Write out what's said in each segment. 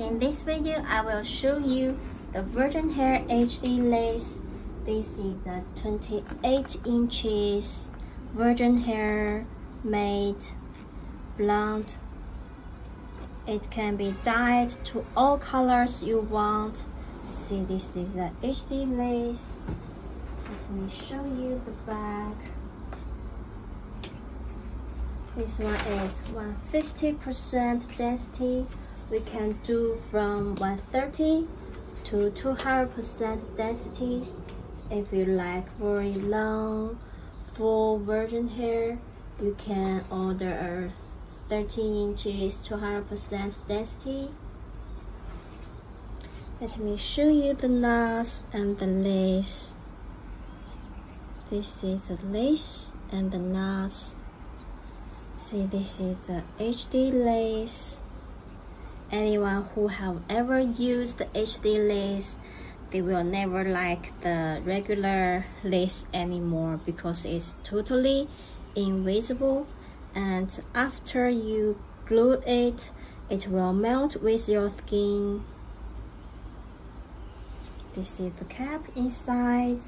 In this video, I will show you the Virgin Hair HD lace. This is the 28 inches Virgin Hair made blonde. It can be dyed to all colors you want. See, this is a HD lace. Let me show you the back. This one is 150% density. We can do from 130 to 200% density. If you like very long, full virgin hair, you can order a 13 inches 200% density. Let me show you the knots and the lace. This is the lace and the knots. See, this is the HD lace. Anyone who have ever used the HD lace, they will never like the regular lace anymore because it's totally invisible and after you glue it, it will melt with your skin. This is the cap inside.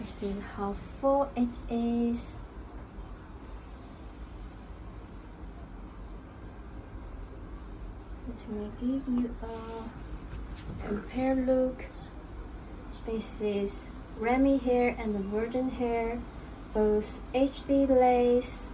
This is how full it is. Let me give you a compare look. This is Remy hair and the Virgin hair, both HD lace